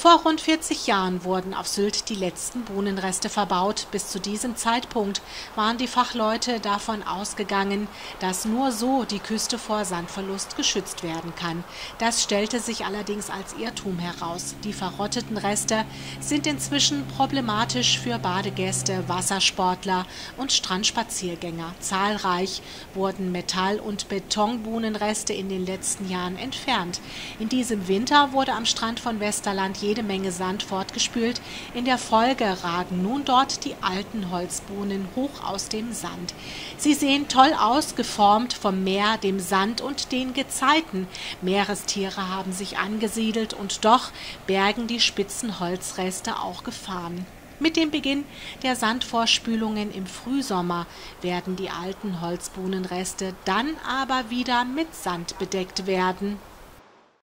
Vor rund 40 Jahren wurden auf Sylt die letzten Bohnenreste verbaut. Bis zu diesem Zeitpunkt waren die Fachleute davon ausgegangen, dass nur so die Küste vor Sandverlust geschützt werden kann. Das stellte sich allerdings als Irrtum heraus. Die verrotteten Reste sind inzwischen problematisch für Badegäste, Wassersportler und Strandspaziergänger. Zahlreich wurden Metall- und Betonbohnenreste in den letzten Jahren entfernt. In diesem Winter wurde am Strand von Westerland jede Menge Sand fortgespült. In der Folge ragen nun dort die alten Holzbohnen hoch aus dem Sand. Sie sehen toll aus, geformt vom Meer, dem Sand und den Gezeiten. Meerestiere haben sich angesiedelt und doch bergen die spitzen Holzreste auch Gefahren. Mit dem Beginn der Sandvorspülungen im Frühsommer werden die alten Holzbohnenreste dann aber wieder mit Sand bedeckt werden.